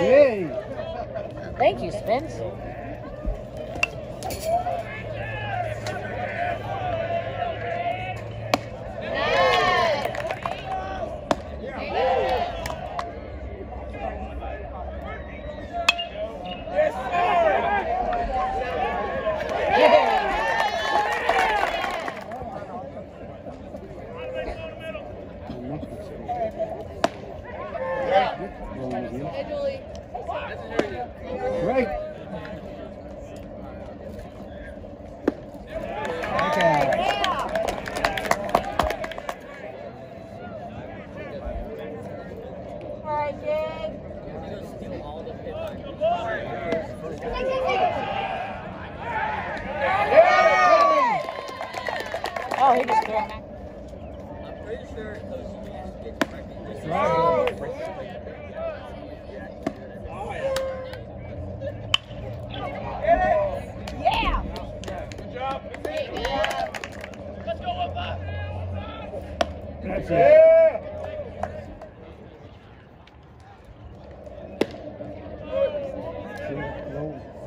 Yay! Thank you, Spence. Right. Okay. Oh, he just scored. I'm pretty sure those used to get corrected. Tá That's it. Não.